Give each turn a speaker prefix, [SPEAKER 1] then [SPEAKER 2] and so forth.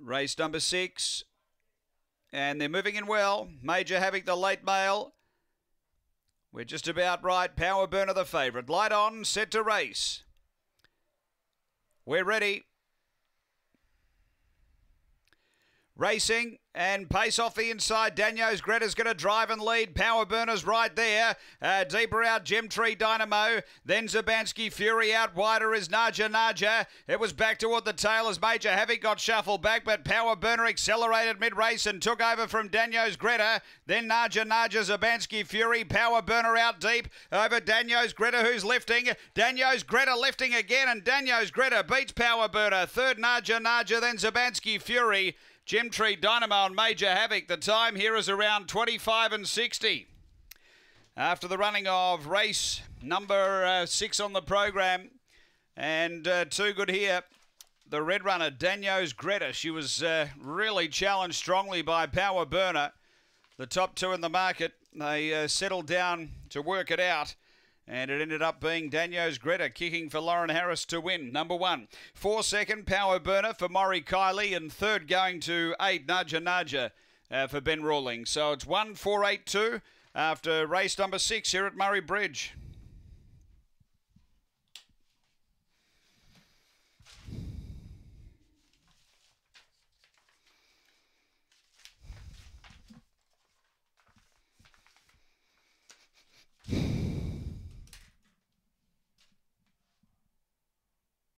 [SPEAKER 1] Race number six. And they're moving in well. Major having the late mail. We're just about right. Power Burner, the favourite. Light on, set to race. We're ready. Racing and pace off the inside. Daniels Greta's going to drive and lead. Power Burners right there. Uh, deeper out, Gem Tree Dynamo. Then Zabansky Fury out. Wider is Naja Naja. It was back toward the tail as Major Havoc got shuffled back, but Power Burner accelerated mid race and took over from Daniels Greta. Then Naja Naja Zabansky Fury. Power Burner out deep over Daniels Greta, who's lifting. Daniels Greta lifting again, and Daniels Greta beats Power Burner. Third Naja Naja, then Zabansky Fury. Gem Tree Dynamo and Major Havoc. The time here is around 25 and 60. After the running of race number uh, six on the program, and uh, two good here. The red runner, Daniels Greta. She was uh, really challenged strongly by Power Burner. The top two in the market, they uh, settled down to work it out. And it ended up being Daniels Greta kicking for Lauren Harris to win. Number one. Four second power burner for Murray Kiley. And third going to eight Naja Naja uh, for Ben Rawling. So it's one four eight two after race number six here at Murray Bridge.